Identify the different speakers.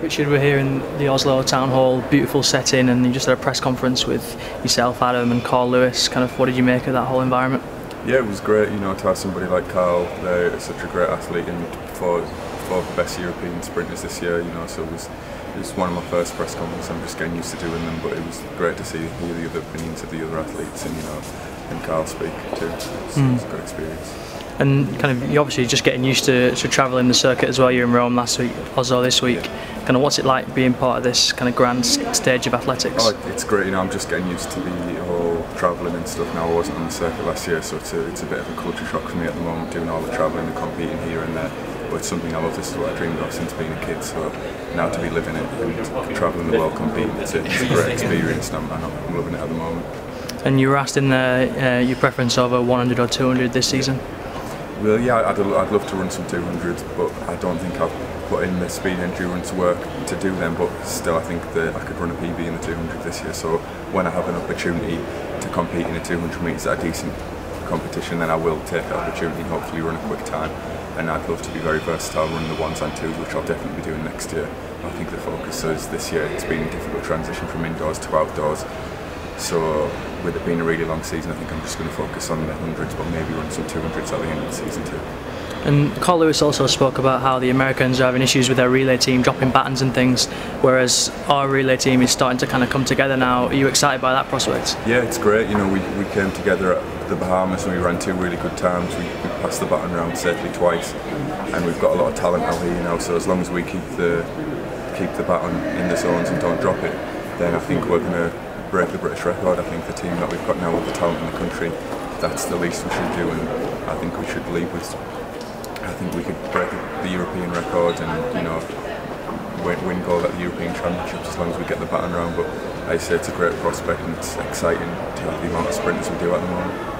Speaker 1: Richard, we're here in the Oslo Town Hall, beautiful setting, and you just had a press conference with yourself, Adam, and Carl Lewis. Kind of, what did you make of that whole environment?
Speaker 2: Yeah, it was great. You know, to have somebody like Carl there, such a great athlete, and for for the best European sprinters this year. You know, so it was it was one of my first press conferences. I'm just getting used to doing them, but it was great to see hear the other opinions of the other athletes, and you know, and Carl speak too. Was, mm. it was a good experience
Speaker 1: and kind of you're obviously just getting used to, to travelling the circuit as well. You're in Rome last week, Oslo this week. Kind of what's it like being part of this kind of grand stage of athletics?
Speaker 2: Oh, it's great. You know, I'm just getting used to the whole travelling and stuff. Now I wasn't on the circuit last year, so it's a, it's a bit of a culture shock for me at the moment, doing all the travelling and competing here and there. But it's something I love. This is what I dreamed of since being a kid. So now to be living it and travelling the world, competing, it's a, it's a great experience, and I'm, I'm, loving it at the moment.
Speaker 1: And you were asked in the, uh, your preference over 100 or 200 this season.
Speaker 2: Well, yeah, I'd, I'd love to run some 200s, but I don't think I've put in the speed endurance work to do them. But still, I think that I could run a PB in the 200 this year. So when I have an opportunity to compete in a 200 metres at a decent competition, then I will take that opportunity and hopefully run a quick time. And I'd love to be very versatile, running the ones and twos, which I'll definitely be doing next year. I think the focus is this year. It's been a difficult transition from indoors to outdoors. So with it being a really long season, I think I'm just going to focus on the hundreds, but maybe run some 200s at the end of the season too.
Speaker 1: And Carl Lewis also spoke about how the Americans are having issues with their relay team dropping batons and things, whereas our relay team is starting to kind of come together now. Are you excited by that prospect?
Speaker 2: Yeah, it's great. You know, we, we came together at the Bahamas and we ran two really good times. We, we passed the baton around safely twice, and we've got a lot of talent out here you now. So as long as we keep the keep the baton in the zones and don't drop it, then I think we're going to break the British record. I think the team that we've got now with the talent in the country, that's the least we should do, and I think we should lead with. I think we could break the European record and you know win, win gold at the European Championships as long as we get the baton round. But I say it's a great prospect and it's exciting to have the amount of sprinters we do at the moment.